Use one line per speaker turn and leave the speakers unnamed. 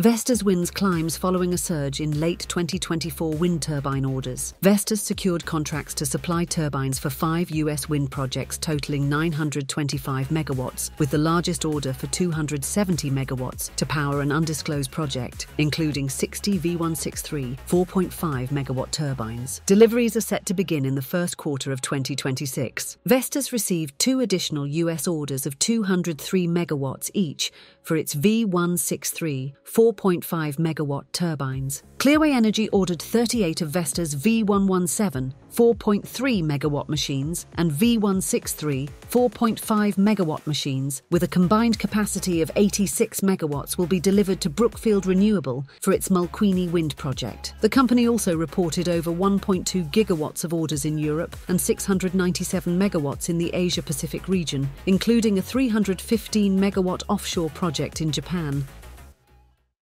Vestas Winds climbs following a surge in late 2024 wind turbine orders. Vestas secured contracts to supply turbines for five US wind projects totaling 925 megawatts, with the largest order for 270 megawatts to power an undisclosed project, including 60 V163 4.5 megawatt turbines. Deliveries are set to begin in the first quarter of 2026. Vestas received two additional US orders of 203 megawatts each for its V163 4.5 megawatt turbines. Clearway Energy ordered 38 of Vestas V117 4.3 megawatt machines and V163 4.5 megawatt machines with a combined capacity of 86 megawatts will be delivered to Brookfield Renewable for its Mulqueeney wind project. The company also reported over 1.2 gigawatts of orders in Europe and 697 megawatts in the Asia Pacific region, including a 315 megawatt offshore project in Japan.